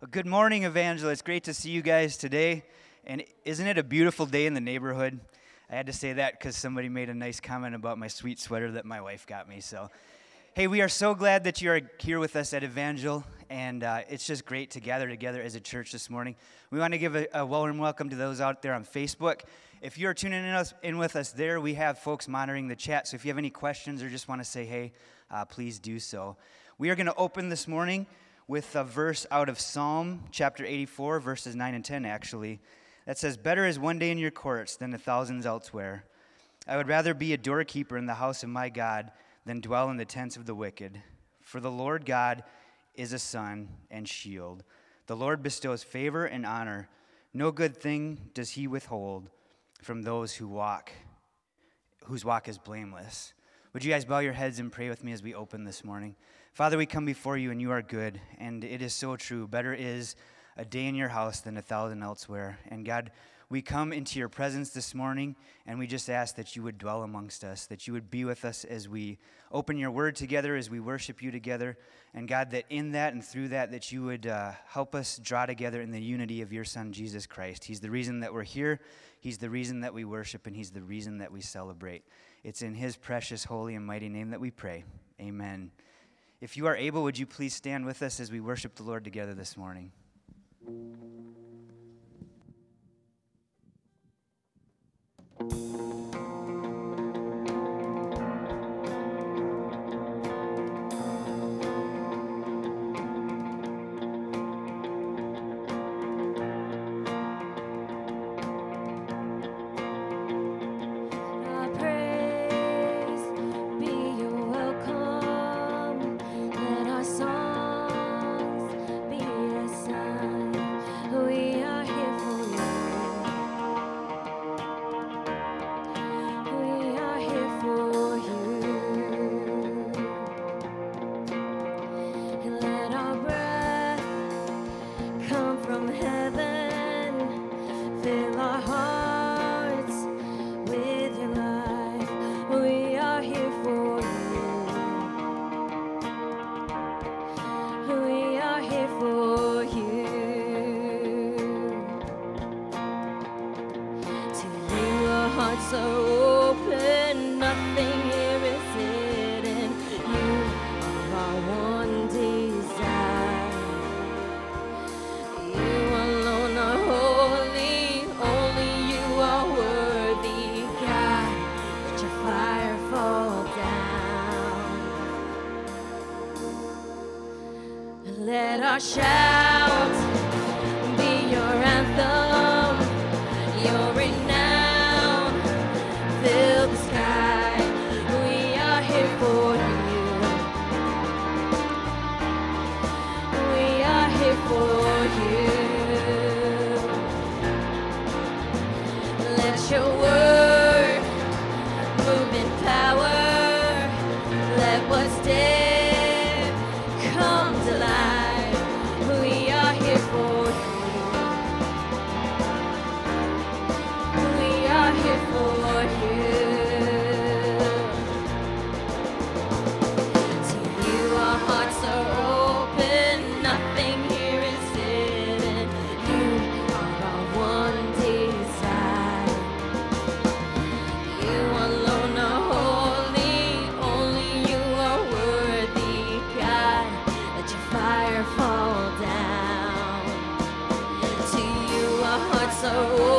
Well, good morning, Evangelists. Great to see you guys today. And isn't it a beautiful day in the neighborhood? I had to say that because somebody made a nice comment about my sweet sweater that my wife got me. So, hey, we are so glad that you are here with us at Evangel, and uh, it's just great to gather together as a church this morning. We want to give a, a warm welcome to those out there on Facebook. If you're tuning in, us, in with us there, we have folks monitoring the chat. So if you have any questions or just want to say hey, uh, please do so. We are going to open this morning with a verse out of Psalm chapter 84, verses 9 and 10, actually, that says, Better is one day in your courts than a thousand elsewhere. I would rather be a doorkeeper in the house of my God than dwell in the tents of the wicked. For the Lord God is a sun and shield. The Lord bestows favor and honor. No good thing does he withhold from those who walk, whose walk is blameless. Would you guys bow your heads and pray with me as we open this morning? Father, we come before you and you are good, and it is so true. Better is a day in your house than a thousand elsewhere. And God, we come into your presence this morning, and we just ask that you would dwell amongst us, that you would be with us as we open your word together, as we worship you together. And God, that in that and through that, that you would uh, help us draw together in the unity of your Son, Jesus Christ. He's the reason that we're here, He's the reason that we worship, and He's the reason that we celebrate. It's in His precious, holy, and mighty name that we pray. Amen. If you are able, would you please stand with us as we worship the Lord together this morning? so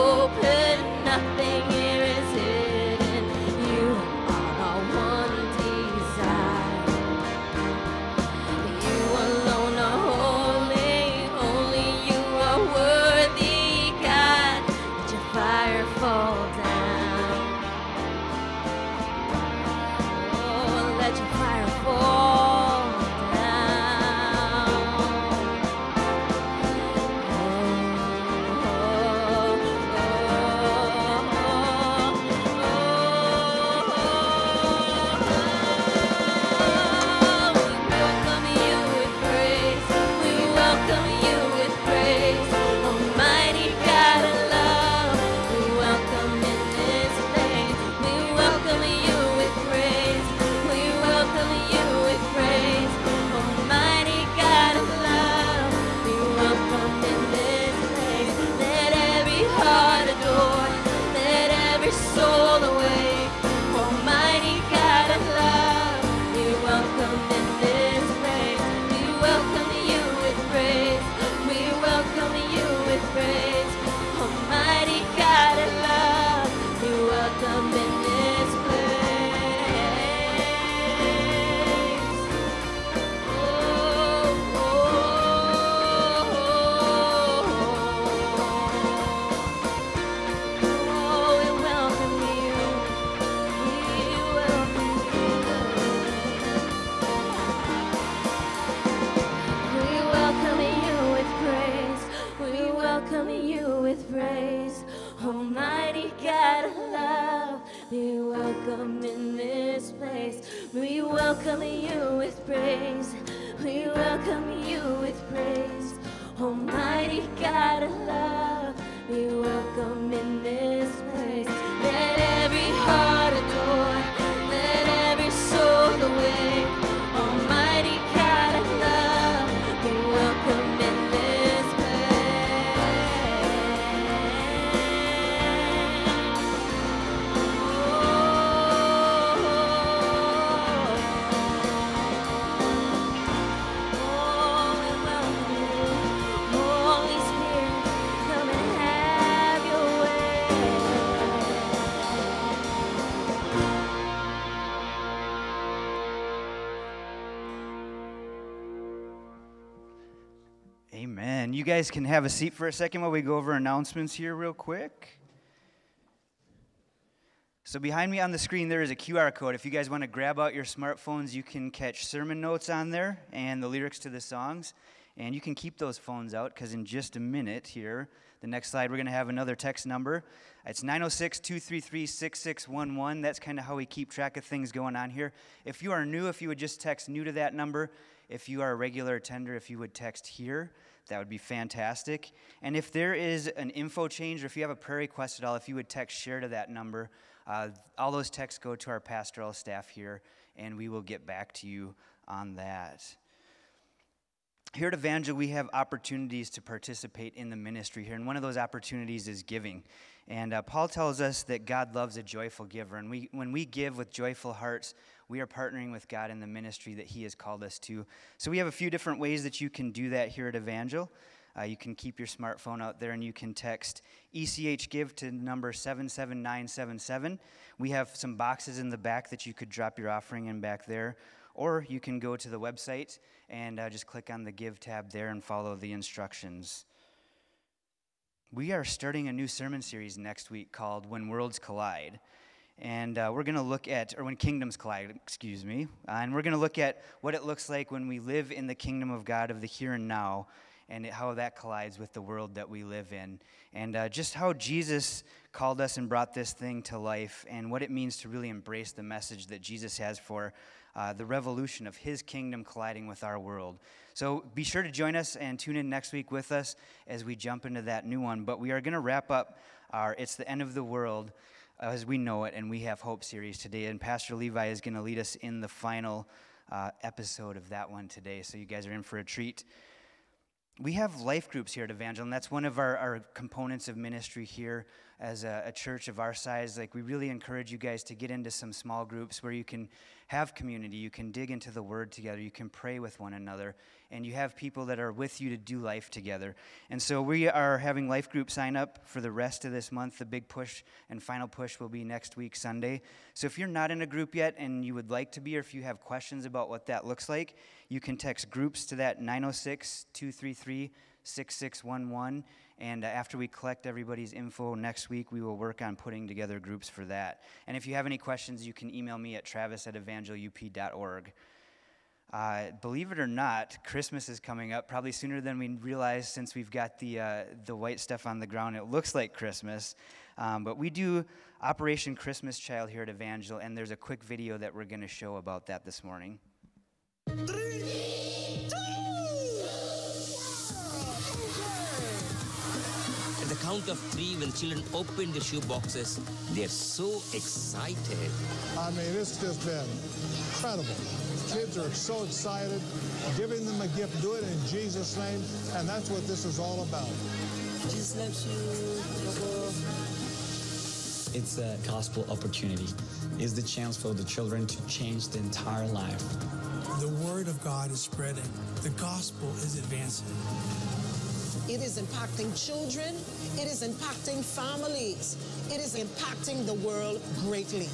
ficar guys can have a seat for a second while we go over announcements here, real quick. So, behind me on the screen, there is a QR code. If you guys want to grab out your smartphones, you can catch sermon notes on there and the lyrics to the songs. And you can keep those phones out because in just a minute here, the next slide, we're going to have another text number. It's 906 233 6611. That's kind of how we keep track of things going on here. If you are new, if you would just text new to that number. If you are a regular attender, if you would text here, that would be fantastic. And if there is an info change or if you have a prayer request at all, if you would text share to that number, uh, all those texts go to our pastoral staff here, and we will get back to you on that. Here at Evangel, we have opportunities to participate in the ministry here, and one of those opportunities is giving. And uh, Paul tells us that God loves a joyful giver, and we, when we give with joyful hearts, we are partnering with God in the ministry that He has called us to. So we have a few different ways that you can do that here at Evangel. Uh, you can keep your smartphone out there and you can text ECH Give to number 77977. We have some boxes in the back that you could drop your offering in back there. Or you can go to the website and uh, just click on the Give tab there and follow the instructions. We are starting a new sermon series next week called When Worlds Collide. And uh, we're going to look at, or when kingdoms collide, excuse me. Uh, and we're going to look at what it looks like when we live in the kingdom of God of the here and now and how that collides with the world that we live in. And uh, just how Jesus called us and brought this thing to life and what it means to really embrace the message that Jesus has for uh, the revolution of his kingdom colliding with our world. So be sure to join us and tune in next week with us as we jump into that new one. But we are going to wrap up our It's the End of the World as we know it, and we have Hope series today. And Pastor Levi is going to lead us in the final uh, episode of that one today. So you guys are in for a treat. We have life groups here at Evangel, and that's one of our, our components of ministry here as a, a, church of our size. Like, we really encourage you guys to get into some small groups where you can have community, you can dig into the word together, you can pray with one another, and you have people that are with you to do life together. And so, we are having life group sign up for the rest of this month. The big push and final push will be next week, Sunday. So, if you're not in a group yet and you would like to be, or if you have questions about what that looks like, you can text groups to that 906 233 6611. And uh, after we collect everybody's info next week, we will work on putting together groups for that. And if you have any questions, you can email me at travis at evangelup.org. Uh, believe it or not, Christmas is coming up, probably sooner than we realize since we've got the, uh, the white stuff on the ground. It looks like Christmas. Um, but we do Operation Christmas Child here at Evangel, and there's a quick video that we're going to show about that this morning. Count of three, when children open the shoe boxes, they're so excited. I mean, it's just been incredible. Kids are so excited. Giving them a gift, do it in Jesus' name, and that's what this is all about. Jesus loves you. It's a gospel opportunity. It's the chance for the children to change the entire life. The word of God is spreading. The gospel is advancing. It is impacting children. It is impacting families. It is impacting the world greatly.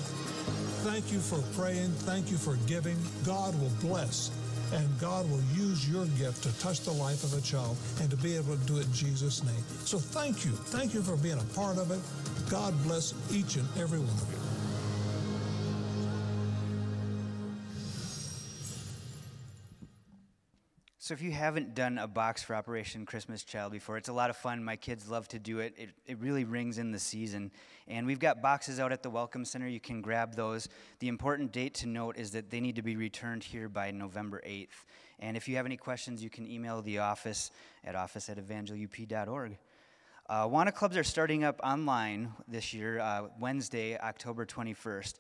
Thank you for praying. Thank you for giving. God will bless, and God will use your gift to touch the life of a child and to be able to do it in Jesus' name. So thank you. Thank you for being a part of it. God bless each and every one of you. So if you haven't done a box for Operation Christmas Child before, it's a lot of fun. My kids love to do it. It, it really rings in the season. And we've got boxes out at the Welcome Center. You can grab those. The important date to note is that they need to be returned here by November 8th. And if you have any questions, you can email the office at office at evangelup.org. Uh, Awana clubs are starting up online this year, uh, Wednesday, October 21st.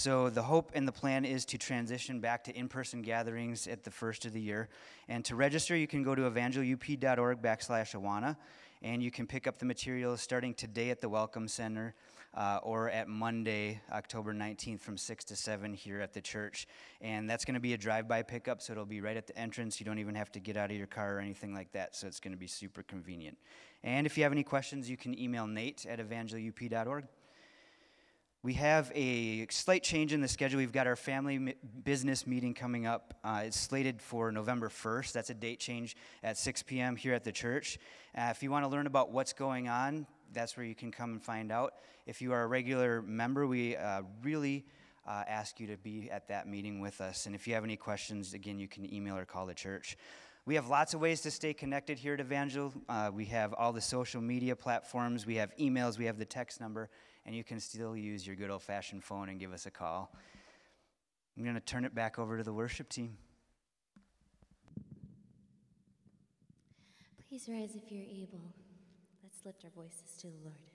So the hope and the plan is to transition back to in-person gatherings at the first of the year. And to register, you can go to evangelup.org backslash Awana, and you can pick up the materials starting today at the Welcome Center uh, or at Monday, October 19th from 6 to 7 here at the church. And that's going to be a drive-by pickup, so it'll be right at the entrance. You don't even have to get out of your car or anything like that, so it's going to be super convenient. And if you have any questions, you can email Nate at evangelup.org. We have a slight change in the schedule. We've got our family mi- business meeting coming up. Uh, it's slated for November 1st. That's a date change at 6 p.m. here at the church. Uh, if you want to learn about what's going on, that's where you can come and find out. If you are a regular member, we uh, really uh, ask you to be at that meeting with us. And if you have any questions, again, you can email or call the church. We have lots of ways to stay connected here at Evangel. Uh, we have all the social media platforms, we have emails, we have the text number and you can still use your good old fashioned phone and give us a call. I'm going to turn it back over to the worship team. Please rise if you're able. Let's lift our voices to the Lord.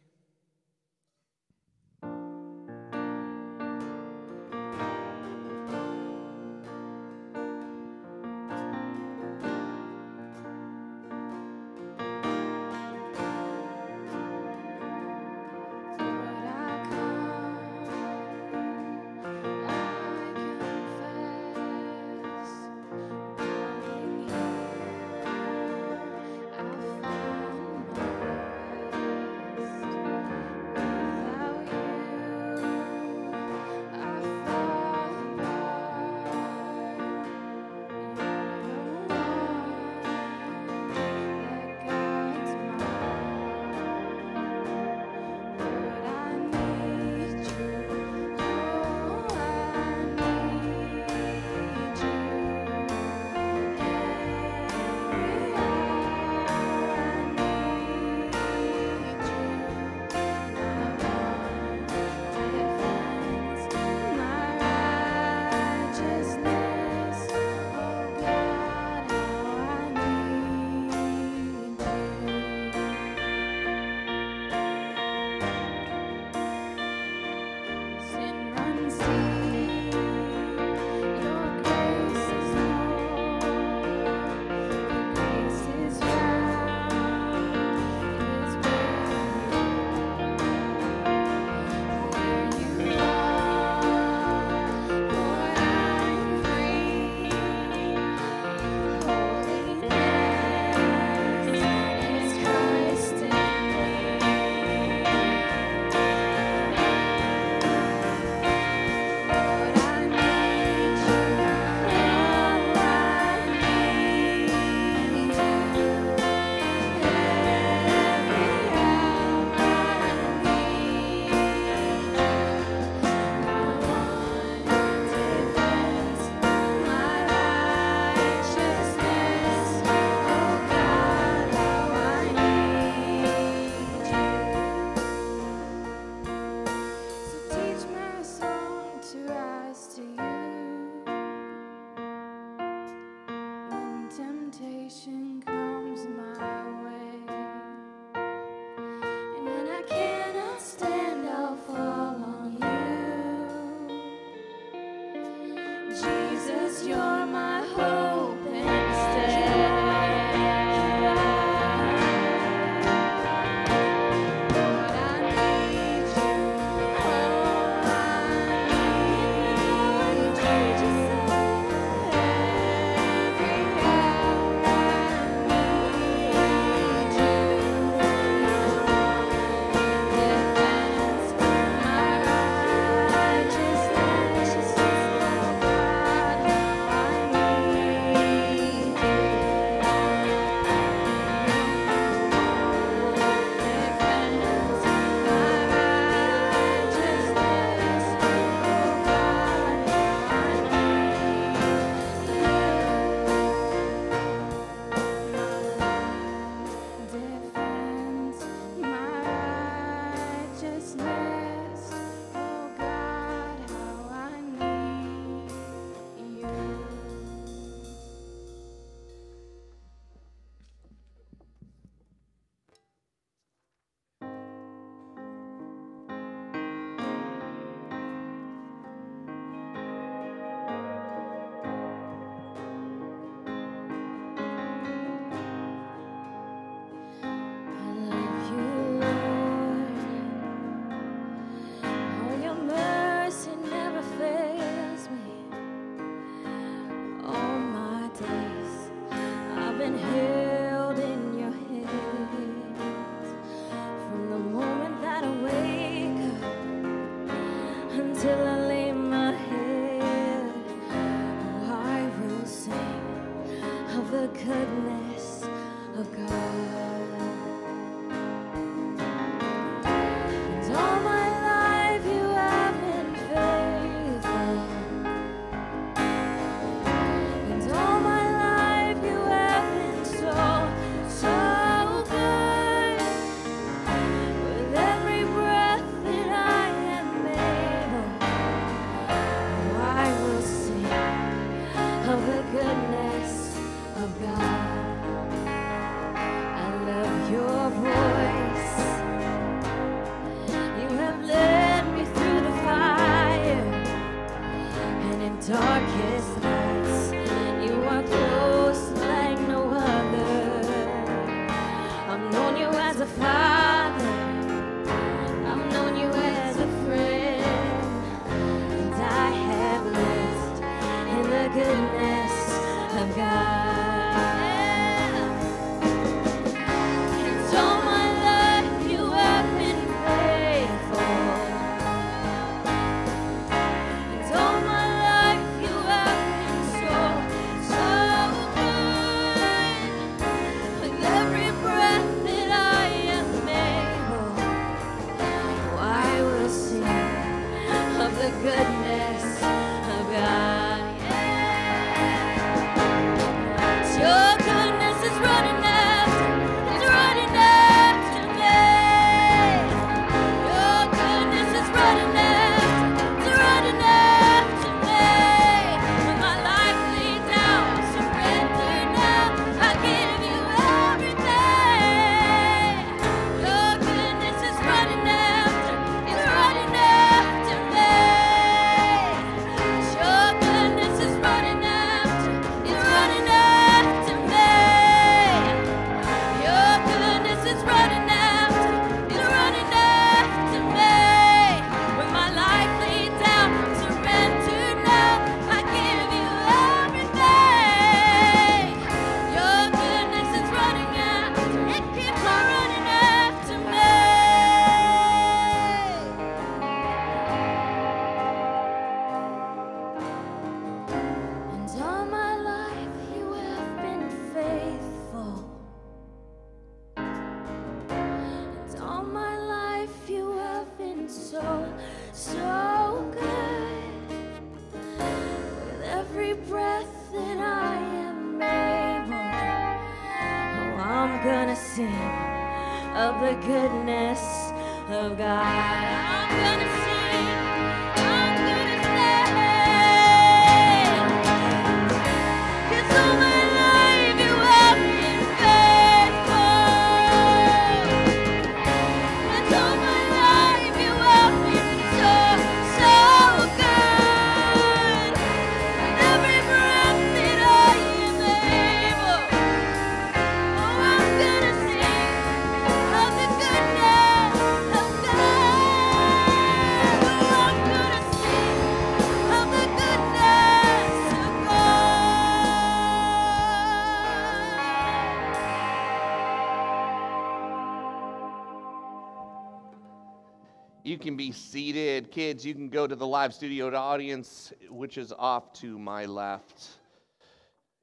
You can be seated. Kids, you can go to the live studio audience, which is off to my left,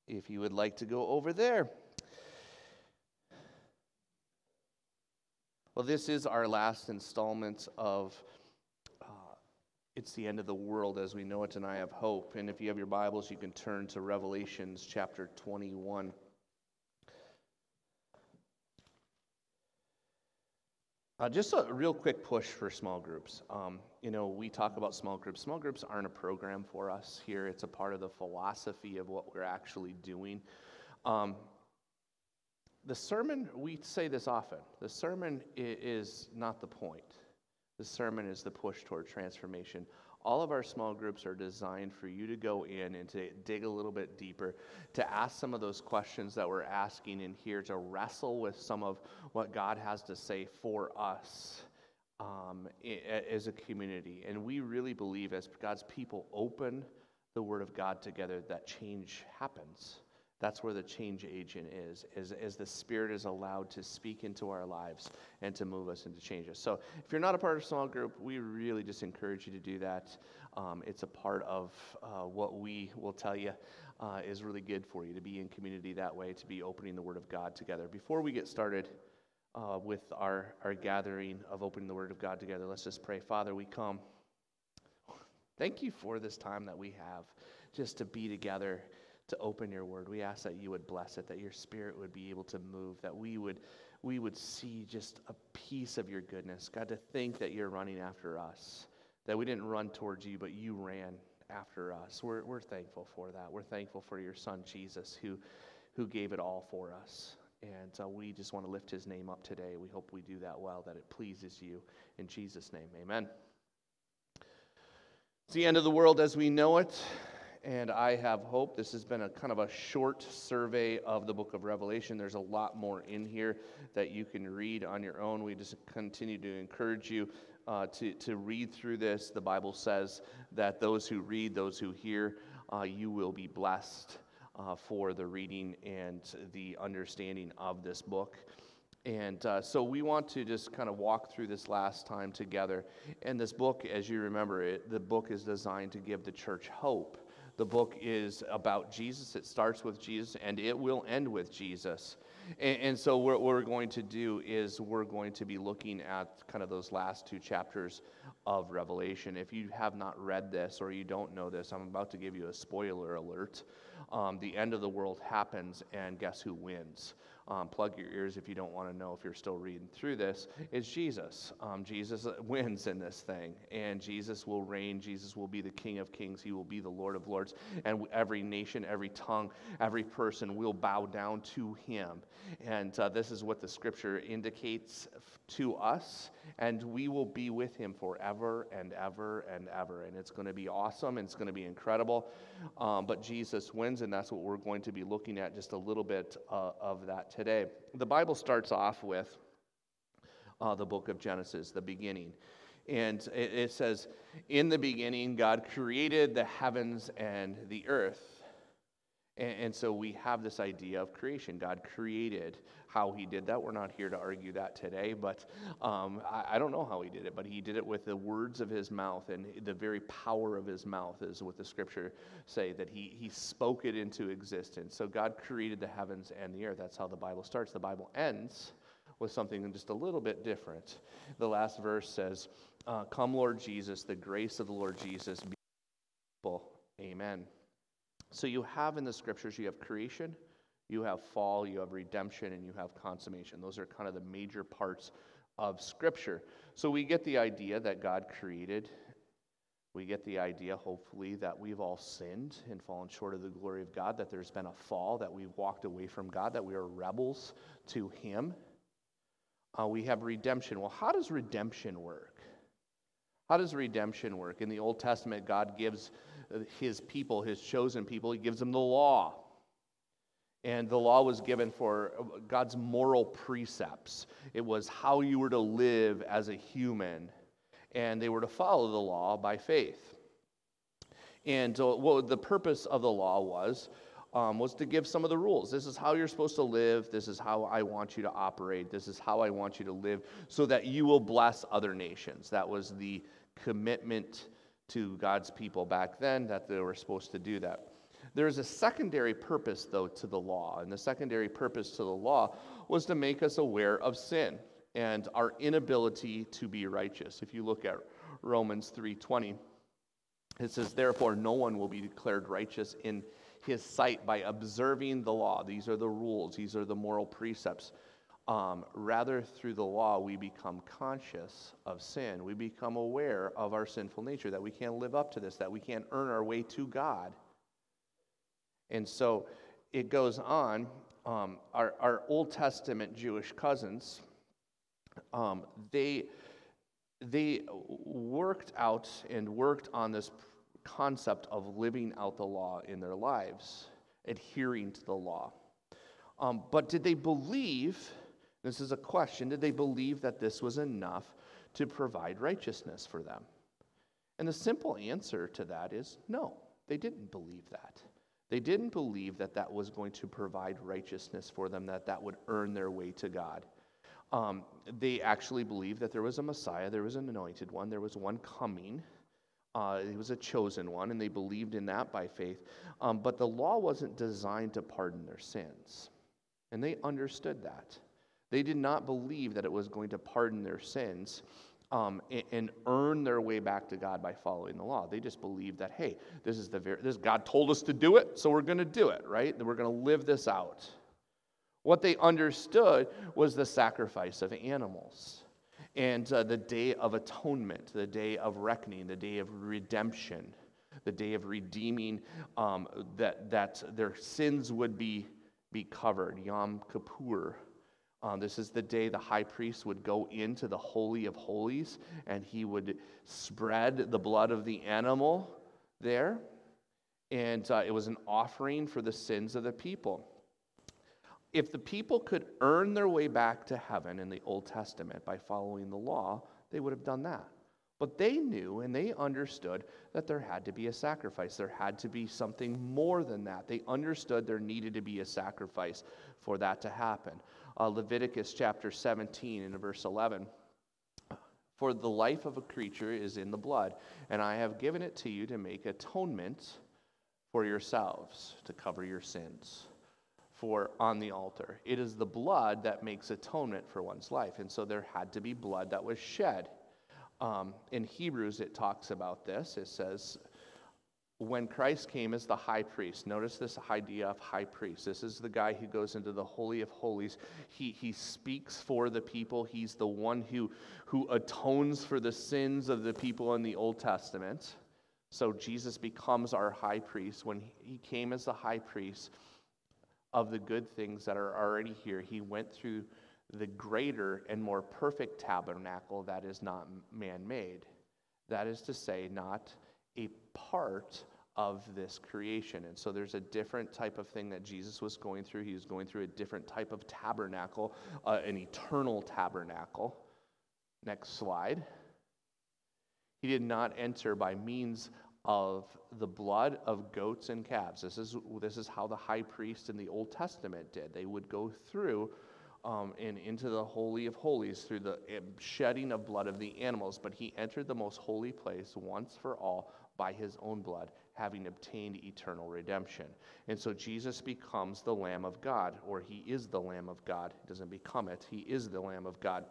if you would like to go over there. Well, this is our last installment of uh, It's the End of the World as we know it, and I have hope. And if you have your Bibles, you can turn to Revelations chapter 21. Uh, just a real quick push for small groups. Um, you know, we talk about small groups. Small groups aren't a program for us here, it's a part of the philosophy of what we're actually doing. Um, the sermon, we say this often, the sermon is not the point. The sermon is the push toward transformation. All of our small groups are designed for you to go in and to dig a little bit deeper, to ask some of those questions that we're asking in here, to wrestle with some of what God has to say for us um, as a community. And we really believe, as God's people open the Word of God together, that change happens That's where the change agent is, is as the Spirit is allowed to speak into our lives and to move us and to change us. So if you're not a part of a small group, we really just encourage you to do that. Um, it's a part of uh, what we will tell you uh, is really good for you to be in community that way, to be opening the Word of God together. Before we get started uh, with our, our gathering of opening the Word of God together, let's just pray. Father, we come. Thank you for this time that we have just to be together to open your word. We ask that you would bless it, that your spirit would be able to move, that we would we would see just a piece of your goodness. God, to think that you're running after us, that we didn't run towards you, but you ran after us. We're, we're thankful for that. We're thankful for your son, Jesus, who, who gave it all for us. And uh, we just want to lift his name up today. We hope we do that well, that it pleases you. In Jesus' name, amen. It's the end of the world as we know it and I have hope. This has been a kind of a short survey of the book of Revelation. There's a lot more in here that you can read on your own. We just continue to encourage you uh, to, to read through this. The Bible says that those who read, those who hear, uh, you will be blessed uh, for the reading and the understanding of this book. And uh, so we want to just kind of walk through this last time together. And this book, as you remember it, the book is designed to give the church hope. The book is about Jesus. It starts with Jesus and it will end with Jesus. And, and, so, what we're going to do is we're going to be looking at kind of those last two chapters of Revelation. If you have not read this or you don't know this, I'm about to give you a spoiler alert. Um, the end of the world happens, and guess who wins? Um, plug your ears if you don't want to know if you're still reading through this, is Jesus. Um, Jesus wins in this thing, and Jesus will reign. Jesus will be the King of Kings. He will be the Lord of Lords. And every nation, every tongue, every person will bow down to him. And uh, this is what the scripture indicates to us, and we will be with him forever and ever and ever. And it's going to be awesome, and it's going to be incredible. Um, but Jesus wins, and that's what we're going to be looking at just a little bit uh, of that today. The Bible starts off with uh, the book of Genesis, the beginning. And it, it says, In the beginning, God created the heavens and the earth. And, and, so we have this idea of creation. God created how he did that. We're not here to argue that today, but um, I, I, don't know how he did it, but he did it with the words of his mouth and the very power of his mouth is what the scripture say, that he, he spoke it into existence. So God created the heavens and the earth. That's how the Bible starts. The Bible ends with something just a little bit different. The last verse says, uh, Come, Lord Jesus, the grace of the Lord Jesus be. Amen. So you have in the scriptures, you have creation, you have fall, you have redemption, and you have consummation. Those are kind of the major parts of scripture. So we get the idea that God created. We get the idea, hopefully, that we've all sinned and fallen short of the glory of God, that there's been a fall, that we've walked away from God, that we are rebels to Him. Uh, we have redemption. Well, how does redemption work? How does redemption work? In the Old Testament, God gives his people, his chosen people, he gives them the law. And the law was given for God's moral precepts. It was how you were to live as a human, and they were to follow the law by faith. And uh, what the purpose of the law was um, was to give some of the rules. This is how you're supposed to live. This is how I want you to operate. This is how I want you to live, so that you will bless other nations. That was the commitment to God's people back then that they were supposed to do that. There is a secondary purpose, though, to the law, and the secondary purpose to the law was to make us aware of sin and our inability to be righteous. If you look at Romans 3:20, it says, "Therefore no one will be declared righteous in his sight by observing the law." These are the rules, these are the moral precepts. Um, rather, through the law, we become conscious of sin. We become aware of our sinful nature, that we can't live up to this, that we can't earn our way to God. And so it goes on. Um, our, our Old Testament Jewish cousins, um, they, they worked out and worked on this concept of living out the law in their lives, adhering to the law. Um, but did they believe this is a question Did they believe that this was enough to provide righteousness for them? And the simple answer to that is no, they didn't believe that. They didn't believe that that was going to provide righteousness for them, that that would earn their way to God. Um, they actually believed that there was a Messiah, there was an anointed one, there was one coming. Uh, he was a chosen one, and they believed in that by faith. Um, but the law wasn't designed to pardon their sins. And they understood that. They did not believe that it was going to pardon their sins um, and, and, earn their way back to God by following the law. They just believed that, hey, this is the very, this God told us to do it, so we're going to do it, right? We're going to live this out. What they understood was the sacrifice of animals and uh, the day of atonement, the day of reckoning, the day of redemption, the day of redeeming, um, that, that their sins would be, be covered. Yom Kippur. Um, this is the day the high priest would go into the Holy of Holies and he would spread the blood of the animal there. And uh, it was an offering for the sins of the people if the people could earn their way back to heaven in the Old Testament by following the law, they would have done that. But they knew and they understood that there had to be a sacrifice. There had to be something more than that. They understood there needed to be a sacrifice for that to happen. Uh, Leviticus chapter 17 and verse 11. For the life of a creature is in the blood, and I have given it to you to make atonement for yourselves, to cover your sins for on the altar. It is the blood that makes atonement for one's life. And so there had to be blood that was shed. Um, in Hebrews, it talks about this. It says, when Christ came as the high priest, notice this idea of high priest. This is the guy who goes into the Holy of Holies. He, he speaks for the people. He's the one who, who atones for the sins of the people in the Old Testament. So Jesus becomes our high priest. When he came as the high priest, of the good things that are already here. He went through the greater and more perfect tabernacle that is not man made. That is to say, not a part of this creation. And so there's a different type of thing that Jesus was going through. He was going through a different type of tabernacle, uh, an eternal tabernacle. Next slide. He did not enter by means of the blood of goats and calves. This is, this is how the high priest in the Old Testament did. They would go through um, and into the Holy of Holies through the eh, shedding of blood of the animals, but he entered the most holy place once for all by his own blood, having obtained eternal redemption. And so Jesus becomes the Lamb of God, or he is the Lamb of God. He doesn't become it, he is the Lamb of God.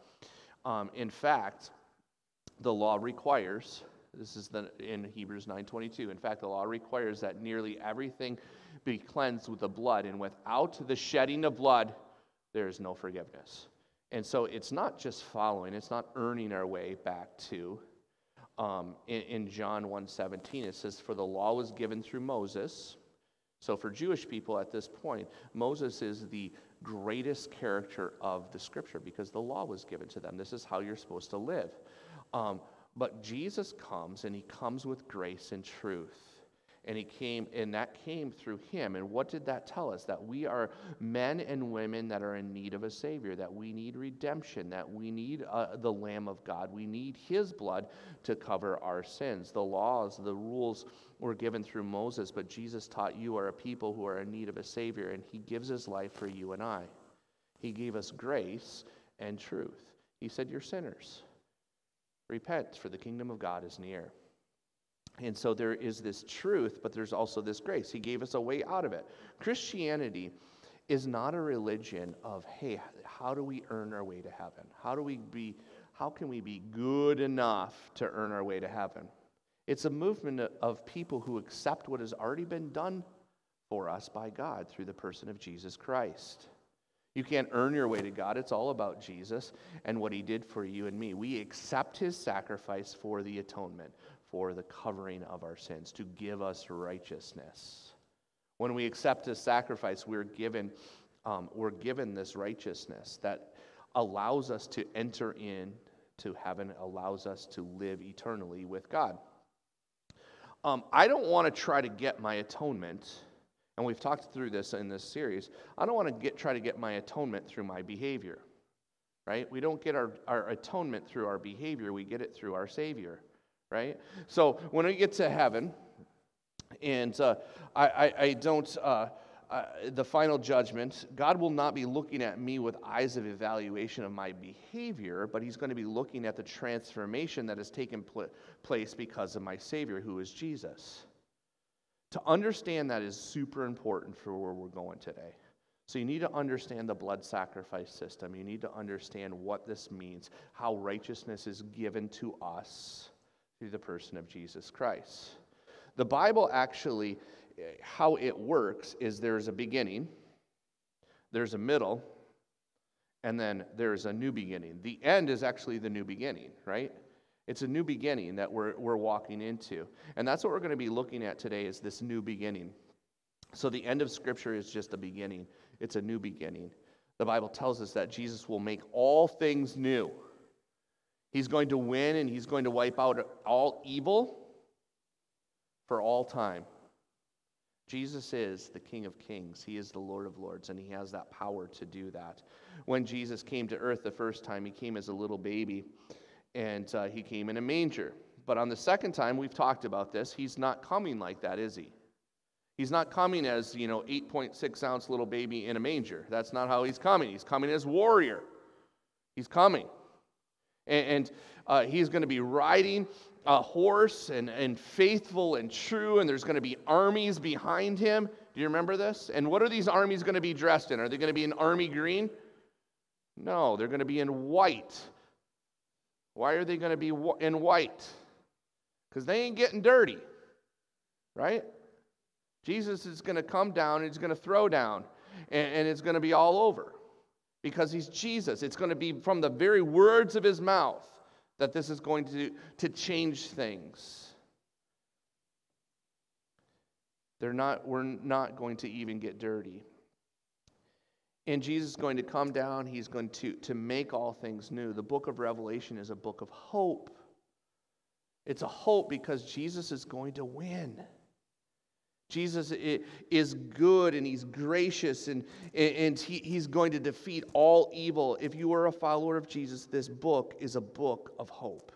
Um, in fact, the law requires this is the, in Hebrews 9:22. In fact, the law requires that nearly everything be cleansed with the blood, and without the shedding of blood, there is no forgiveness. And so it's not just following; it's not earning our way back to. Um, in, in John 1:17, it says, "For the law was given through Moses." So for Jewish people at this point, Moses is the greatest character of the Scripture because the law was given to them. This is how you're supposed to live. Um, but Jesus comes and he comes with grace and truth. And he came, and that came through him. And what did that tell us? That we are men and women that are in need of a Savior, that we need redemption, that we need uh, the Lamb of God. We need his blood to cover our sins. The laws, the rules were given through Moses, but Jesus taught you are a people who are in need of a Savior, and he gives his life for you and I. He gave us grace and truth. He said, You're sinners. Repent, for the kingdom of God is near. And so there is this truth, but there's also this grace. He gave us a way out of it. Christianity is not a religion of, hey, how do we earn our way to heaven? How do we be how can we be good enough to earn our way to heaven? It's a movement of people who accept what has already been done for us by God through the person of Jesus Christ. You can't earn your way to God. It's all about Jesus and what he did for you and me. We accept his sacrifice for the atonement, for the covering of our sins, to give us righteousness. When we accept his sacrifice, we're given, um, we're given this righteousness that allows us to enter in to heaven, allows us to live eternally with God. Um, I don't want to try to get my atonement and we've talked through this in this series. I don't want to get, try to get my atonement through my behavior, right? We don't get our, our atonement through our behavior, we get it through our Savior, right? So when we get to heaven, And uh, I, I, I, don't, uh, uh, the final judgment, God will not be looking at me with eyes of evaluation of my behavior, but He's going to be looking at the transformation that has taken pl- place because of my Savior, who is Jesus. To understand that is super important for where we're going today. So you need to understand the blood sacrifice system. You need to understand what this means, how righteousness is given to us through the person of Jesus Christ. The Bible actually, how it works is there's a beginning, there's a middle, and then there's a new beginning. The end is actually the new beginning, right? It's a new beginning that we're, we're walking into. And that's what we're going to be looking at today is this new beginning. So the end of Scripture is just a beginning. It's a new beginning. The Bible tells us that Jesus will make all things new. He's going to win and he's going to wipe out all evil for all time. Jesus is the King of Kings. He is the Lord of Lords, and He has that power to do that. When Jesus came to earth the first time, He came as a little baby, and uh, He came in a manger. But on the second time, we've talked about this, He's not coming like that, is He? He's not coming as, you know, 8.6 ounce little baby in a manger. That's not how he's coming. He's coming as warrior. He's coming. And, uh, he's going to be riding a horse and, and faithful and true, and there's going to be armies behind him. Do you remember this? And what are these armies going to be dressed in? Are they going to be in army green? No, they're going to be in white. Why are they going to be in white? Because they ain't getting dirty, right? Jesus is going to come down and he's going to throw down, and, and it's going to be all over because he's Jesus. It's going to be from the very words of his mouth that this is going to, to change things. They're not, we're not going to even get dirty. And Jesus is going to come down, he's going to, to make all things new. The book of Revelation is a book of hope. It's a hope because Jesus is going to win. Jesus is good and he's gracious and, and he, he's going to defeat all evil. If you are a follower of Jesus, this book is a book of hope.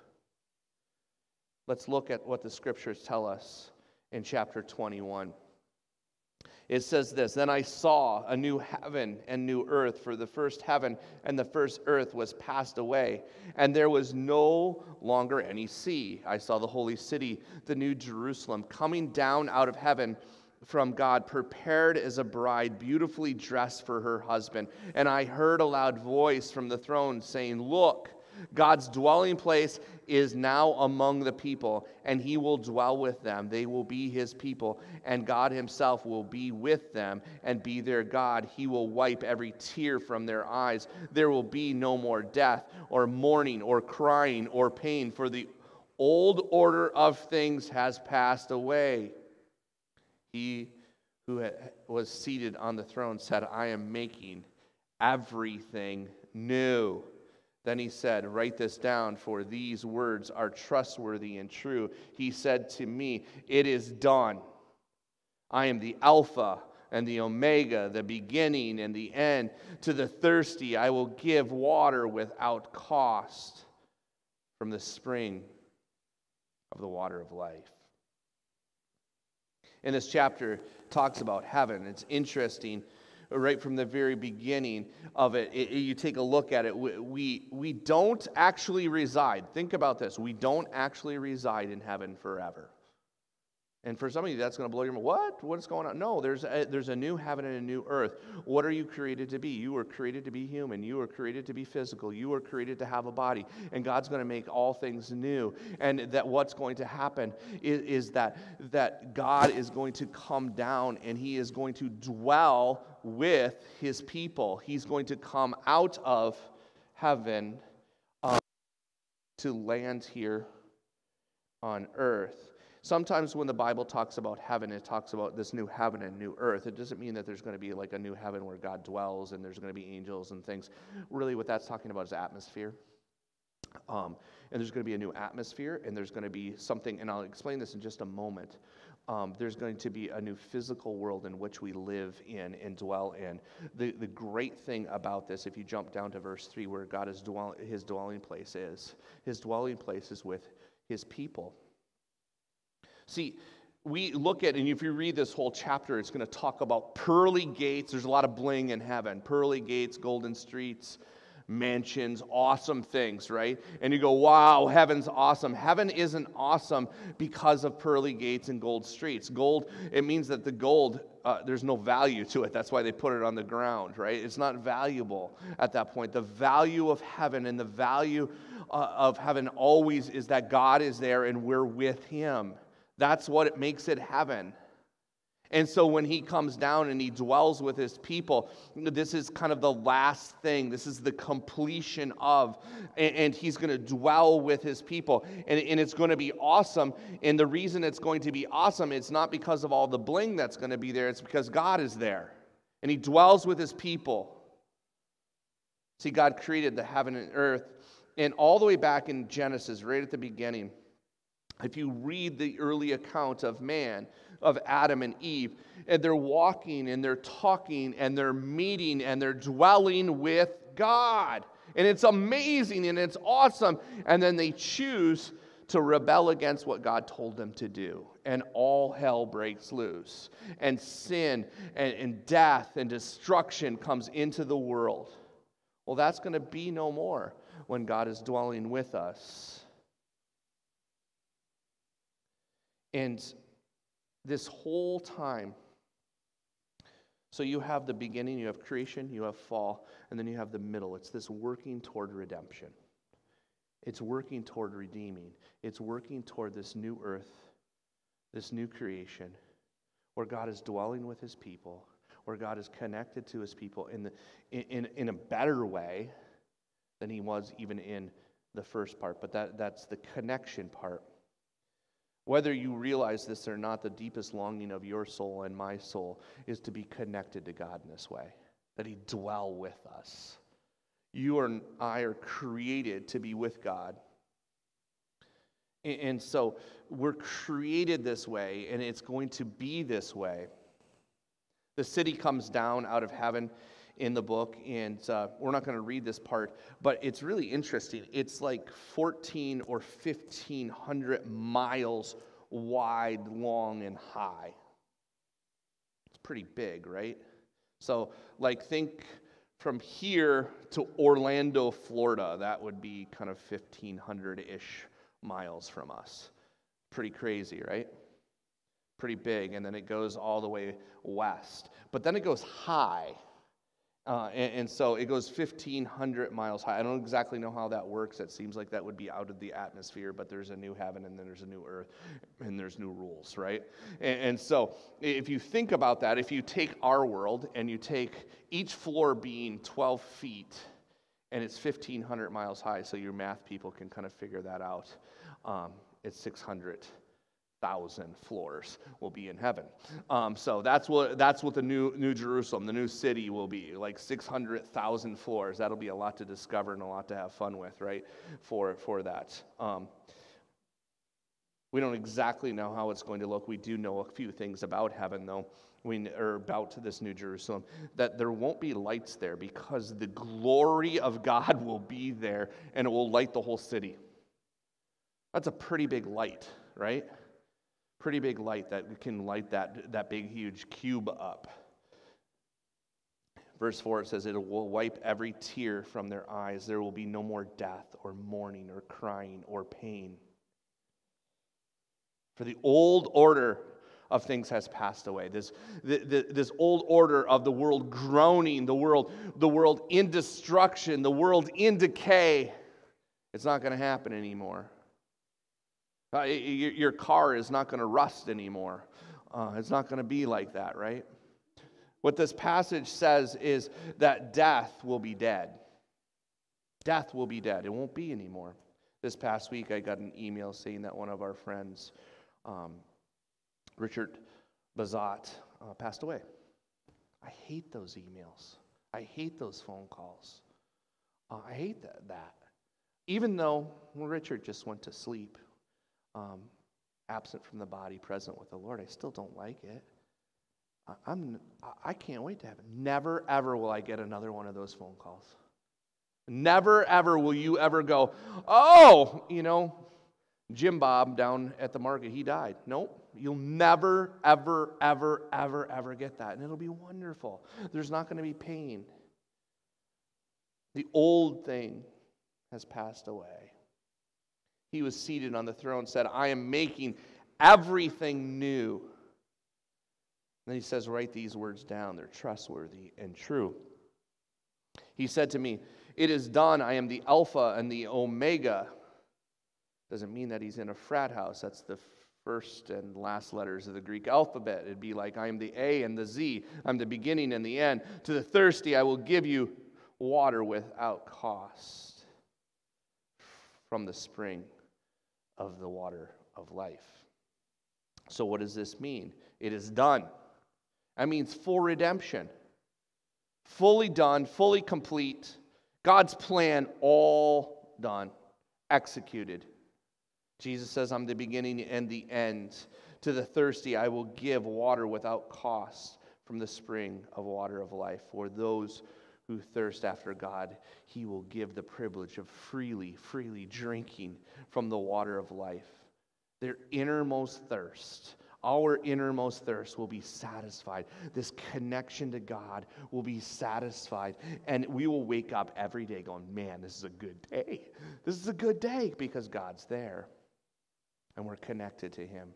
Let's look at what the scriptures tell us in chapter 21 it says this Then I saw a new heaven and new earth, for the first heaven and the first earth was passed away, and there was no longer any sea. I saw the holy city, the new Jerusalem, coming down out of heaven from God, prepared as a bride, beautifully dressed for her husband. And I heard a loud voice from the throne saying, Look, God's dwelling place is now among the people, and he will dwell with them. They will be his people, and God himself will be with them and be their God. He will wipe every tear from their eyes. There will be no more death, or mourning, or crying, or pain, for the old order of things has passed away. He who was seated on the throne said, I am making everything new. Then he said, Write this down, for these words are trustworthy and true. He said to me, It is done. I am the Alpha and the Omega, the beginning and the end. To the thirsty, I will give water without cost from the spring of the water of life. In this chapter talks about heaven. It's interesting right from the very beginning of it, it, you take a look at it, we, we, we don't actually reside. Think about this. We don't actually reside in heaven forever. And for some of you, that's going to blow your mind. What? What's going on? No, there's a, there's a new heaven and a new earth. What are you created to be? You were created to be human. You were created to be physical. You were created to have a body. And God's going to make all things new. And that what's going to happen is, is that, that God is going to come down and he is going to dwell with his people. He's going to come out of heaven um, to land here on earth. Sometimes when the Bible talks about heaven, it talks about this new heaven and new earth. It doesn't mean that there's going to be like a new heaven where God dwells and there's going to be angels and things. Really, what that's talking about is atmosphere. Um, and there's going to be a new atmosphere, and there's going to be something, and I'll explain this in just a moment. Um, there's going to be a new physical world in which we live in and dwell in. The, the great thing about this, if you jump down to verse 3, where God is dwell, his dwelling place is, his dwelling place is with his people. See, we look at, and if you read this whole chapter, it's going to talk about pearly gates. There's a lot of bling in heaven pearly gates, golden streets, mansions, awesome things, right? And you go, wow, heaven's awesome. Heaven isn't awesome because of pearly gates and gold streets. Gold, it means that the gold, uh, there's no value to it. That's why they put it on the ground, right? It's not valuable at that point. The value of heaven and the value uh, of heaven always is that God is there and we're with Him. That's what it makes it heaven. And so when he comes down and he dwells with his people, this is kind of the last thing. This is the completion of, and, he's going to dwell with his people. And, it's going to be awesome. And the reason it's going to be awesome, it's not because of all the bling that's going to be there, it's because God is there. And he dwells with his people. See, God created the heaven and earth. And all the way back in Genesis, right at the beginning, if you read the early account of man, of Adam and Eve, and they're walking and they're talking and they're meeting and they're dwelling with God. And it's amazing and it's awesome. And then they choose to rebel against what God told them to do. And all hell breaks loose. And sin and, and death and destruction comes into the world. Well, that's going to be no more when God is dwelling with us. And this whole time, so you have the beginning, you have creation, you have fall, and then you have the middle. It's this working toward redemption. It's working toward redeeming. It's working toward this new earth, this new creation, where God is dwelling with his people, where God is connected to his people in, the, in, in a better way than he was even in the first part. But that, that's the connection part. Whether you realize this or not, the deepest longing of your soul and my soul is to be connected to God in this way, that He dwell with us. You and I are created to be with God. And so we're created this way, and it's going to be this way. The city comes down out of heaven in the book, and uh, we're not going to read this part, but it's really interesting. It's like 14 or 1500 miles wide, long, and high. It's pretty big, right? So, like, think from here to Orlando, Florida, that would be kind of 1,500 ish miles from us. Pretty crazy, right? Pretty big. And then it goes all the way west. But then it goes high. Uh, and, and, so it goes 1,500 miles high. I don't exactly know how that works. It seems like that would be out of the atmosphere, but there's a new heaven and then there's a new earth and there's new rules, right? And, and so if you think about that, if you take our world and you take each floor being 12 feet and it's 1,500 miles high, so your math people can kind of figure that out, um, it's 600 thousand floors will be in heaven. Um, so that's what that's what the new New Jerusalem, the new city, will be like six hundred thousand floors. That'll be a lot to discover and a lot to have fun with, right? For for that. Um, we don't exactly know how it's going to look. We do know a few things about heaven, though. We are about this New Jerusalem that there won't be lights there because the glory of God will be there and it will light the whole city. That's a pretty big light, right? Pretty big light that can light that, that big, huge cube up. Verse 4 it says, It will wipe every tear from their eyes. There will be no more death, or mourning, or crying, or pain. For the old order of things has passed away. This, this old order of the world groaning, the world, the world in destruction, the world in decay, it's not going to happen anymore. Uh, your car is not going to rust anymore. Uh, it's not going to be like that, right? What this passage says is that death will be dead. Death will be dead. It won't be anymore. This past week, I got an email saying that one of our friends, um, Richard Bazat, uh, passed away. I hate those emails. I hate those phone calls. Uh, I hate that, that. Even though Richard just went to sleep um, absent from the body, present with the Lord. I still don't like it. I'm, I can't wait to have it. Never, ever will I get another one of those phone calls. Never, ever will you ever go, oh, you know, Jim Bob down at the market, he died. Nope. You'll never, ever, ever, ever, ever get that. And it'll be wonderful. There's not going to be pain. The old thing has passed away. He was seated on the throne, said, I am making everything new. then he says, Write these words down. They're trustworthy and true. He said to me, It is done. I am the Alpha and the Omega. Doesn't mean that he's in a frat house. That's the first and last letters of the Greek alphabet. It'd be like, I am the A and the Z. I'm the beginning and the end. To the thirsty, I will give you water without cost from the spring of the water of life. So, what does this mean? It is done. That means full redemption, fully done, fully complete. God's plan all done, executed. Jesus says, I'm the beginning and the end. To the thirsty, I will give water without cost from the spring of water of life. For those who thirst after God, He will give the privilege of freely, freely drinking from the water of life. Their innermost thirst, our innermost thirst will be satisfied. This connection to God will be satisfied. And we will wake up every day going, man, this is a good day. This is a good day because God's there and we're connected to Him.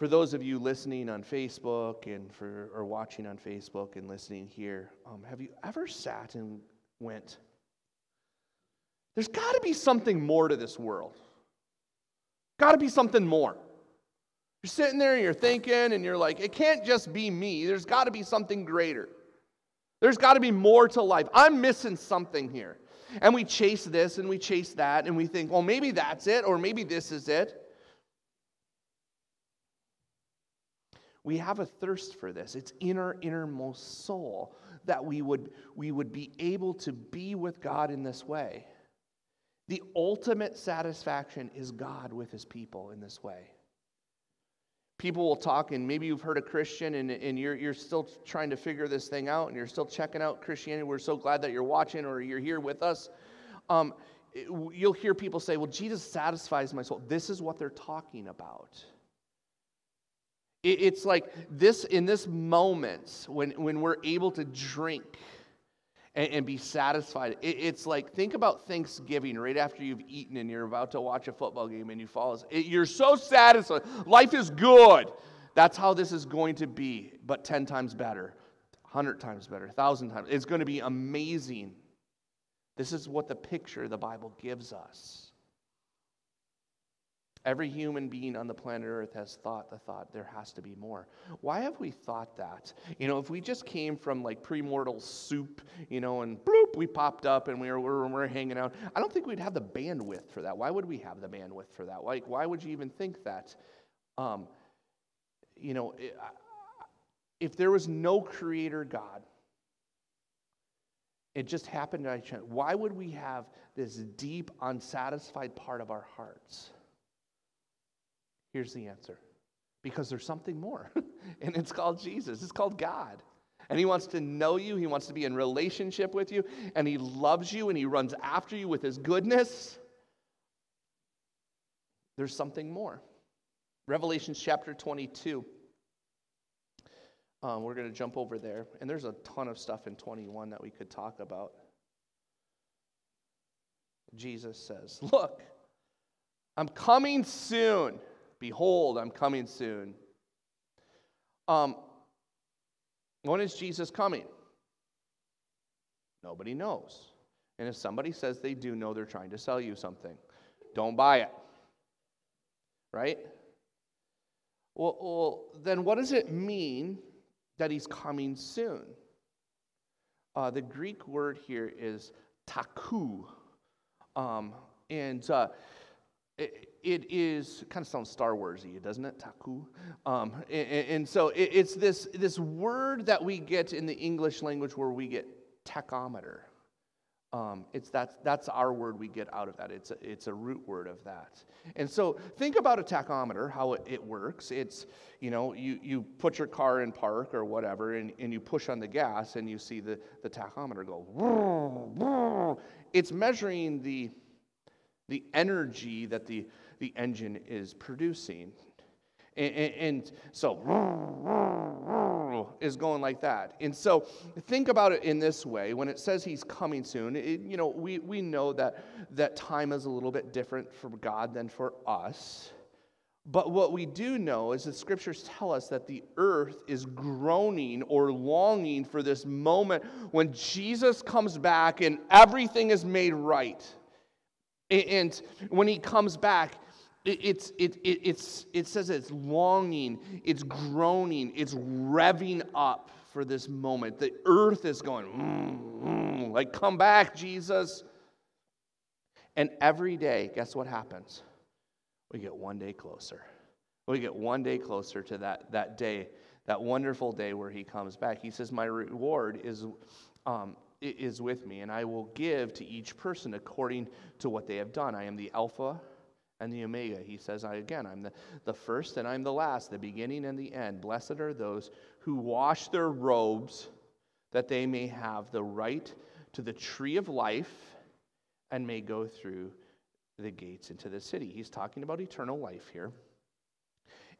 For those of you listening on Facebook and for or watching on Facebook and listening here, um, have you ever sat and went, "There's got to be something more to this world. Got to be something more." You're sitting there and you're thinking, and you're like, "It can't just be me. There's got to be something greater. There's got to be more to life. I'm missing something here." And we chase this and we chase that, and we think, well, maybe that's it, or maybe this is it. We have a thirst for this. It's in our innermost soul that we would, we would be able to be with God in this way. The ultimate satisfaction is God with his people in this way people will talk, and maybe you've heard a Christian and, and you're, you're still trying to figure this thing out and you're still checking out Christianity. We're so glad that you're watching or you're here with us. Um, you'll hear people say, Well, Jesus satisfies my soul. This is what they're talking about. It, it's like this in this moment when, when we're able to drink and, and be satisfied. It, it's like, think about Thanksgiving right after you've eaten and you're about to watch a football game and you fall asleep. You're so satisfied. Life is good. That's how this is going to be, but 10 times better, 100 times better, 1,000 times. It's going to be amazing. This is what the picture the Bible gives us. Every human being on the planet Earth has thought the thought there has to be more. Why have we thought that? You know, if we just came from like primordial soup, you know, and bloop, we popped up and we were, we were, hanging out, I don't think we'd have the bandwidth for that. Why would we have the bandwidth for that? Like, why would you even think that? Um, you know, if there was no creator God, it just happened to chance. Why would we have this deep, unsatisfied part of our hearts? Here's the answer because there's something more, and it's called Jesus, it's called God. And he wants to know you, he wants to be in relationship with you, and he loves you and he runs after you with his goodness. There's something more. Revelation chapter 22. Um, we're going to jump over there. And there's a ton of stuff in 21 that we could talk about. Jesus says, Look, I'm coming soon. Behold, I'm coming soon. Um, when is Jesus coming? Nobody knows. And if somebody says they do know, they're trying to sell you something. Don't buy it. Right? Well, well then what does it mean that he's coming soon? Uh, the Greek word here is taku. Um, and uh, it, it is kind of sounds Star Warsy, doesn't it? Taku. Um, and, and, so it, it's this this word that we get in the English language where we get tachometer. Um, it's that's that's our word we get out of that. It's a, it's a root word of that. And so think about a tachometer, how it, it works. It's you know you you put your car in park or whatever, and, and you push on the gas, and you see the the tachometer go. It's measuring the the energy that the, the engine is producing. And, and, and, so is going like that. And so think about it in this way. When it says he's coming soon, it, you know, we, we know that, that time is a little bit different for God than for us. But what we do know is that scriptures tell us that the earth is groaning or longing for this moment when Jesus comes back and everything is made right. And when he comes back, it's, it, it, it's, it says it's longing, it's groaning, it's revving up for this moment. The earth is going, mm, mm, like, come back, Jesus. And every day, guess what happens? We get one day closer. We get one day closer to that, that day, that wonderful day where he comes back. He says, My reward is, um, is with me, and I will give to each person according to what they have done. I am the Alpha and the Omega. He says, I, again, I'm the, the first and I'm the last, the beginning and the end. Blessed are those who wash their robes that they may have the right to the tree of life and may go through the gates into the city. He's talking about eternal life here.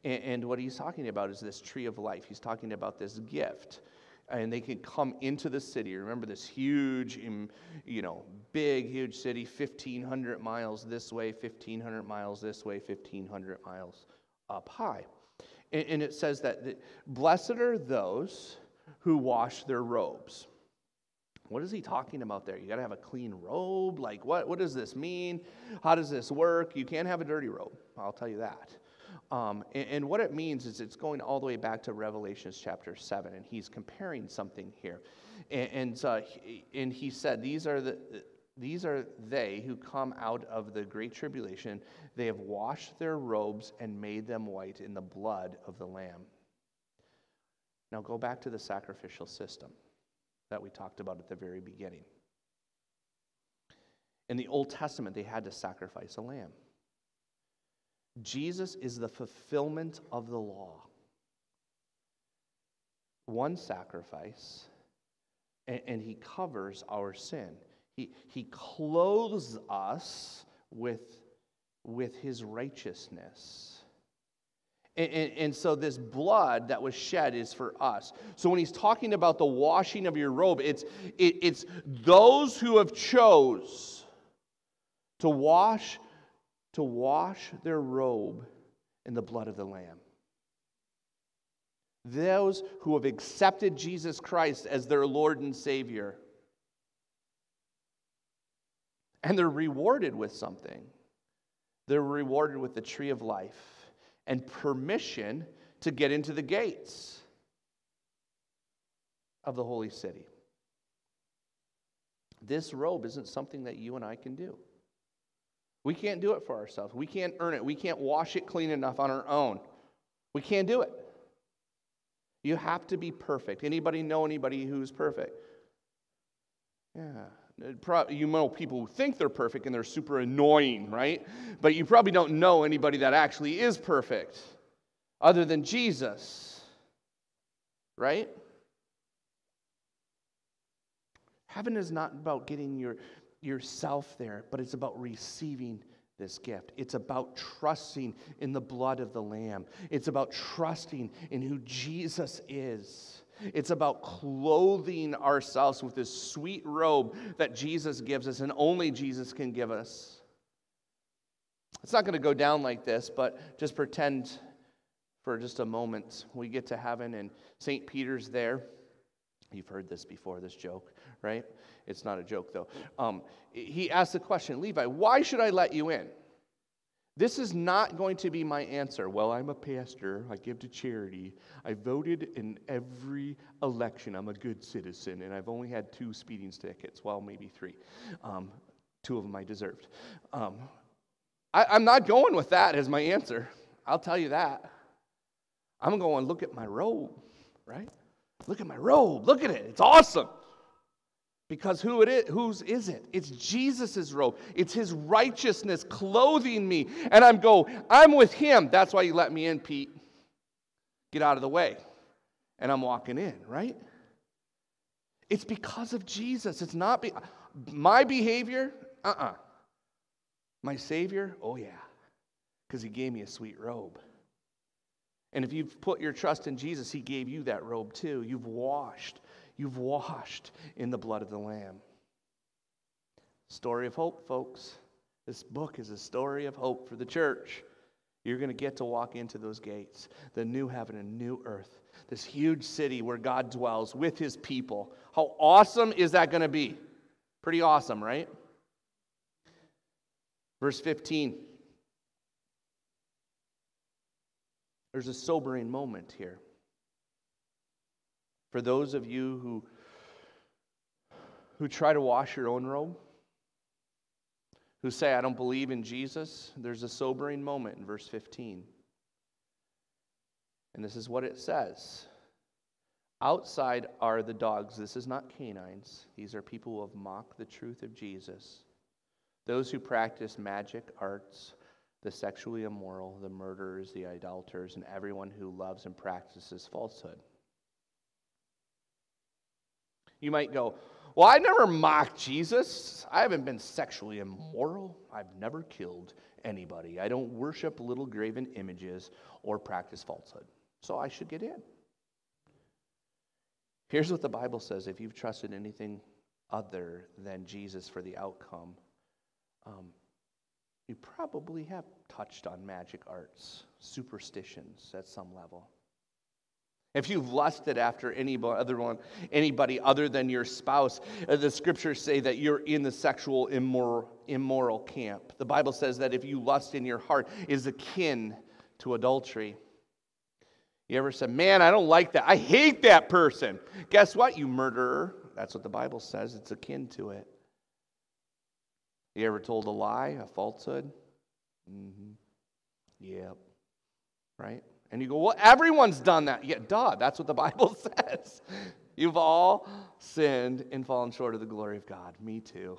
And, and what he's talking about is this tree of life. He's talking about this gift and they can come into the city. Remember this huge, you know, big, huge city, 1,500 miles this way, 1,500 miles this way, 1,500 miles up high. And, and it says that, that blessed are those who wash their robes. What is he talking about there? You got to have a clean robe? Like, what, what does this mean? How does this work? You can't have a dirty robe. I'll tell you that. Um, and, and, what it means is it's going all the way back to Revelations chapter 7, and he's comparing something here. And, and, uh, he, and he said, These are, the, these are they who come out of the great tribulation. They have washed their robes and made them white in the blood of the Lamb. Now go back to the sacrificial system that we talked about at the very beginning. In the Old Testament, they had to sacrifice a lamb. Jesus is the fulfillment of the law. One sacrifice, and, and, he covers our sin. He, he clothes us with, with his righteousness. And, and, and, so this blood that was shed is for us. So when he's talking about the washing of your robe, it's, it, it's those who have chose to wash to wash their robe in the blood of the Lamb. Those who have accepted Jesus Christ as their Lord and Savior. And they're rewarded with something. They're rewarded with the tree of life and permission to get into the gates of the holy city. This robe isn't something that you and I can do. We can't do it for ourselves. We can't earn it. We can't wash it clean enough on our own. We can't do it. You have to be perfect. Anybody know anybody who's perfect? Yeah. You know people who think they're perfect and they're super annoying, right? But you probably don't know anybody that actually is perfect other than Jesus, right? Heaven is not about getting your yourself there, but it's about receiving this gift. It's about trusting in the blood of the Lamb. It's about trusting in who Jesus is. It's about clothing ourselves with this sweet robe that Jesus gives us and only Jesus can give us. It's not going to go down like this, but just pretend for just a moment we get to heaven and St. Peter's there. You've heard this before, this joke, right? It's not a joke, though. Um, he asked the question Levi, why should I let you in? This is not going to be my answer. Well, I'm a pastor. I give to charity. I voted in every election. I'm a good citizen, and I've only had two speeding tickets. Well, maybe three. Um, two of them I deserved. Um, I, I'm not going with that as my answer. I'll tell you that. I'm going, look at my robe, right? Look at my robe. Look at it. It's awesome. Because who it is, whose is it? It's Jesus' robe. It's his righteousness clothing me. And I'm go, I'm with him. That's why you let me in, Pete. Get out of the way. And I'm walking in, right? It's because of Jesus. It's not be, my behavior. Uh-uh. My Savior? Oh, yeah, because He gave me a sweet robe. And if you've put your trust in Jesus, He gave you that robe too. You've washed. You've washed in the blood of the Lamb. Story of hope, folks. This book is a story of hope for the church. You're going to get to walk into those gates, the new heaven and new earth, this huge city where God dwells with his people. How awesome is that going to be? Pretty awesome, right? Verse 15. There's a sobering moment here. For those of you who, who try to wash your own robe, who say, I don't believe in Jesus, there's a sobering moment in verse 15. And this is what it says Outside are the dogs. This is not canines. These are people who have mocked the truth of Jesus. Those who practice magic arts, the sexually immoral, the murderers, the idolaters, and everyone who loves and practices falsehood. You might go, Well, I never mocked Jesus. I haven't been sexually immoral. I've never killed anybody. I don't worship little graven images or practice falsehood. So I should get in. Here's what the Bible says if you've trusted anything other than Jesus for the outcome, um, you probably have touched on magic arts, superstitions at some level. If you've lusted after anybody other, one, anybody other than your spouse, uh, the scriptures say that you're in the sexual immoral, immoral camp. The Bible says that if you lust in your heart is akin to adultery. You ever said, Man, I don't like that. I hate that person. Guess what, you murderer? That's what the Bible says. It's akin to it. You ever told a lie, a falsehood? Mm-hmm. Yep. Right? And you go, well, everyone's done that. Yeah, duh, that's what the Bible says. You've all sinned and fallen short of the glory of God. Me too.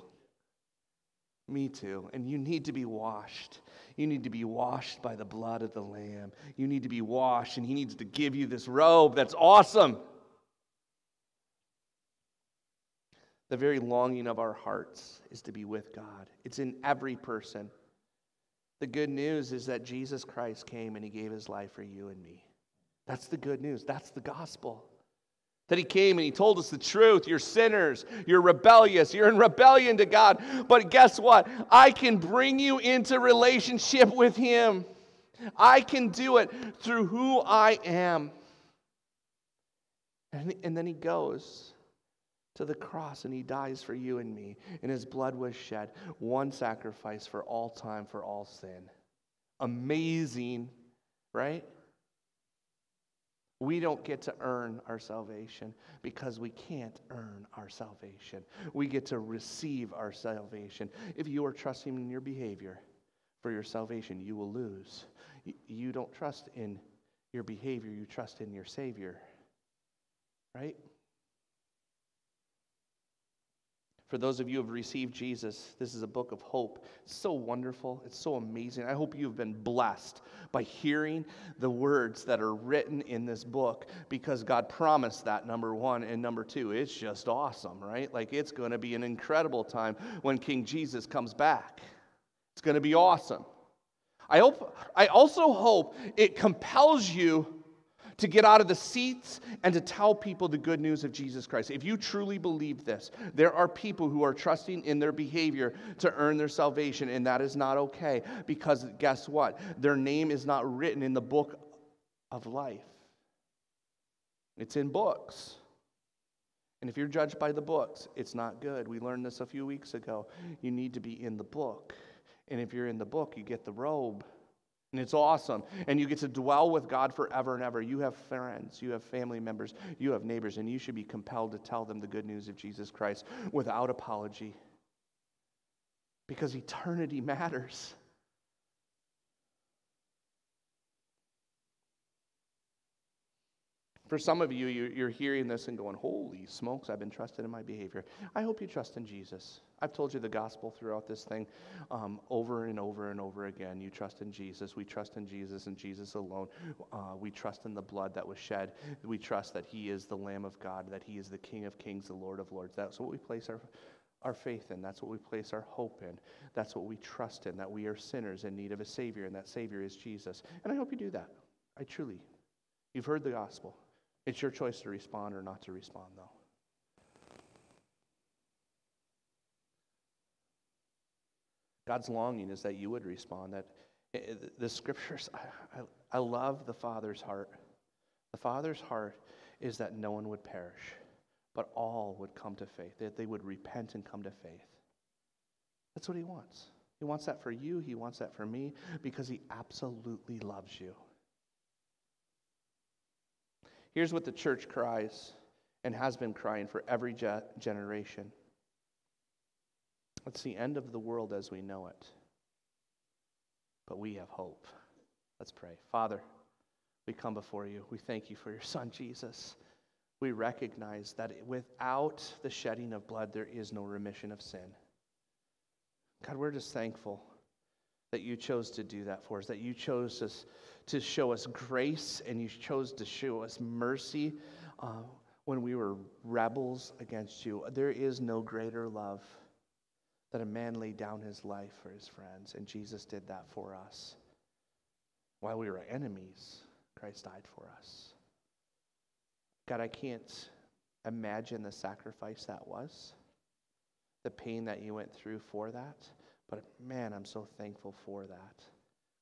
Me too. And you need to be washed. You need to be washed by the blood of the Lamb. You need to be washed, and He needs to give you this robe that's awesome. The very longing of our hearts is to be with God, it's in every person. The good news is that Jesus Christ came and he gave his life for you and me. That's the good news. That's the gospel. That he came and he told us the truth. You're sinners. You're rebellious. You're in rebellion to God. But guess what? I can bring you into relationship with him. I can do it through who I am. And, and then he goes to the cross and he dies for you and me. And his blood was shed, one sacrifice for all time, for all sin. Amazing, right? We don't get to earn our salvation because we can't earn our salvation. We get to receive our salvation. If you are trusting in your behavior for your salvation, you will lose. You don't trust in your behavior, you trust in your Savior, right? For those of you who have received Jesus, this is a book of hope. It's so wonderful. It's so amazing. I hope you've been blessed by hearing the words that are written in this book because God promised that, number one. And number two, it's just awesome, right? Like it's going to be an incredible time when King Jesus comes back. It's going to be awesome. I, hope, I also hope it compels you to get out of the seats and to tell people the good news of Jesus Christ. If you truly believe this, there are people who are trusting in their behavior to earn their salvation, and that is not okay because guess what? Their name is not written in the book of life, it's in books. And if you're judged by the books, it's not good. We learned this a few weeks ago. You need to be in the book. And if you're in the book, you get the robe. And it's awesome. And you get to dwell with God forever and ever. You have friends, you have family members, you have neighbors, and you should be compelled to tell them the good news of Jesus Christ without apology. Because eternity matters. For some of you, you're hearing this and going, Holy smokes, I've been trusted in my behavior. I hope you trust in Jesus. I've told you the gospel throughout this thing um, over and over and over again. You trust in Jesus. We trust in Jesus and Jesus alone. Uh, we trust in the blood that was shed. We trust that He is the Lamb of God, that He is the King of kings, the Lord of lords. That's what we place our, our faith in. That's what we place our hope in. That's what we trust in, that we are sinners in need of a Savior, and that Savior is Jesus. And I hope you do that. I truly. You've heard the gospel. It's your choice to respond or not to respond, though. God's longing is that you would respond. That eh, eh, the scriptures, I, I, I love the Father's heart. The Father's heart is that no one would perish, but all would come to faith, that they would repent and come to faith. That's what He wants. He wants that for you, He wants that for me, because He absolutely loves you. Here's what the church cries and has been crying for every ge- generation it's the end of the world as we know it. But we have hope. Let's pray. Father, we come before you. We thank you for your son, Jesus. We recognize that without the shedding of blood, there is no remission of sin. God, we're just thankful that you chose to do that for us, that you chose us to show us grace and you chose to show us mercy uh, when we were rebels against you. There is no greater love that a man laid down his life for his friends, and Jesus did that for us. While we were enemies, Christ died for us. God, I can't imagine the sacrifice that was, the pain that you went through for that, but man, I'm so thankful for that.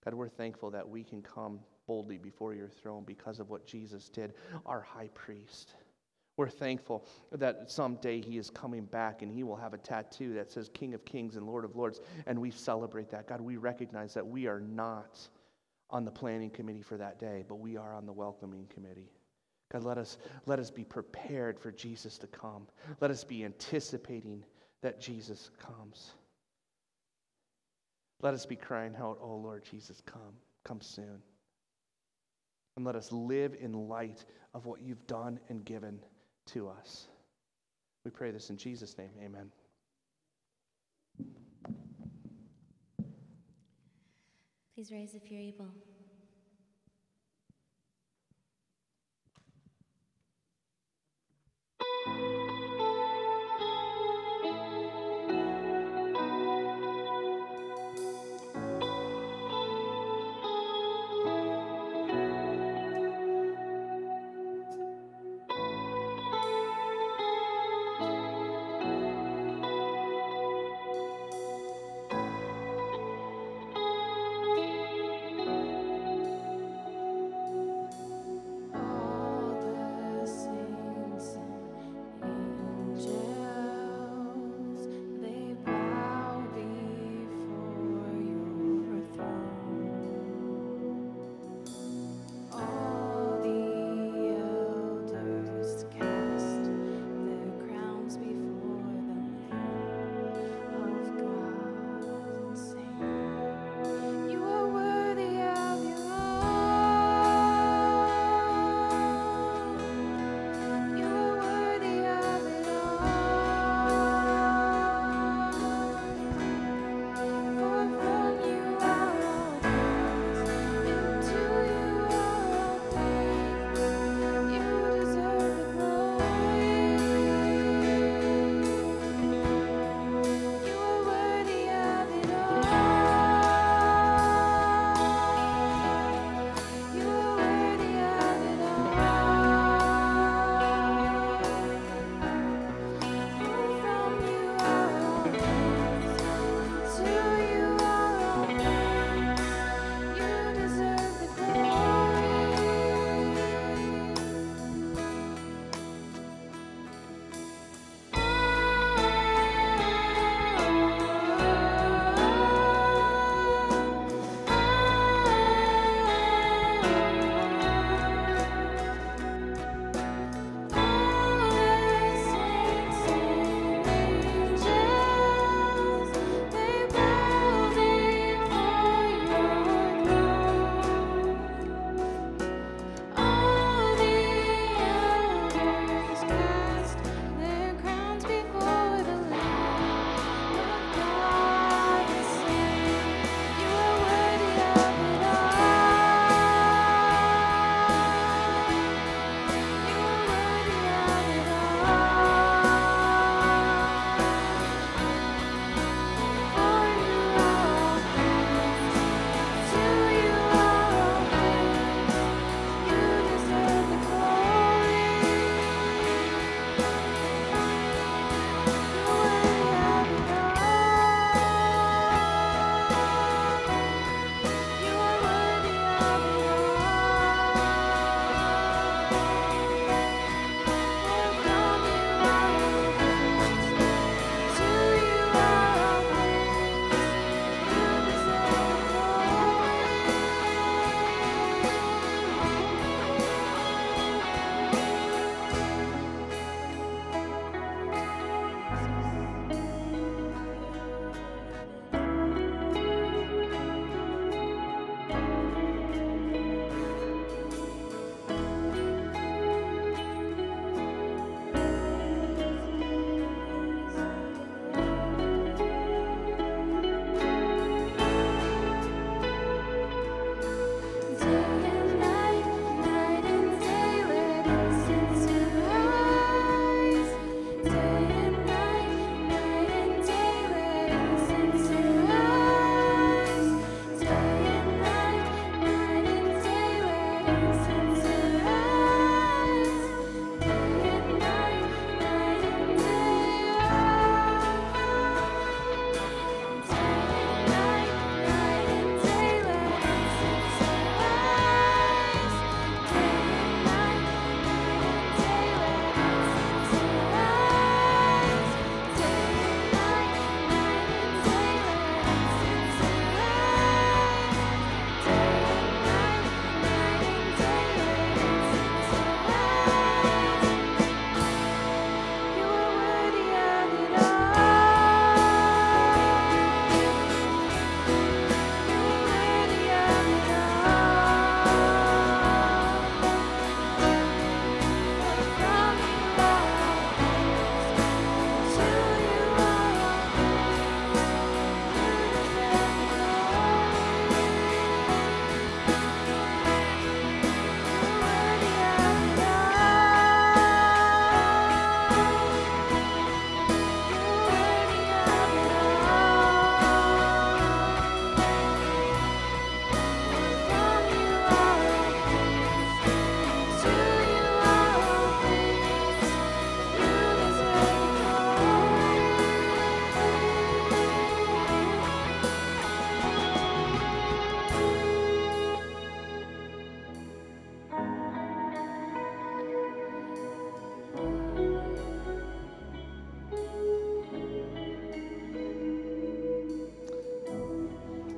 God, we're thankful that we can come boldly before your throne because of what Jesus did, our high priest. We're thankful that someday he is coming back and he will have a tattoo that says King of Kings and Lord of Lords, and we celebrate that. God, we recognize that we are not on the planning committee for that day, but we are on the welcoming committee. God, let us, let us be prepared for Jesus to come. Let us be anticipating that Jesus comes. Let us be crying out, Oh Lord Jesus, come, come soon. And let us live in light of what you've done and given to us. We pray this in Jesus' name. Amen. Please raise if you're able.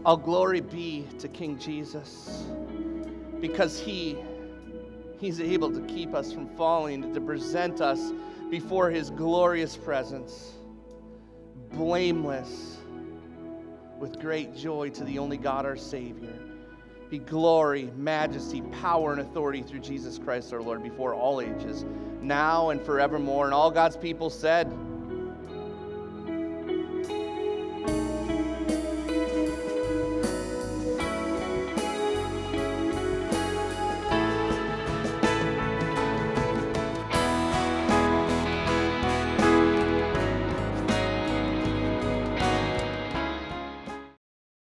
All glory be to King Jesus because he he's able to keep us from falling to present us before his glorious presence blameless with great joy to the only God our savior. Be glory majesty power and authority through Jesus Christ our Lord before all ages now and forevermore. And all God's people said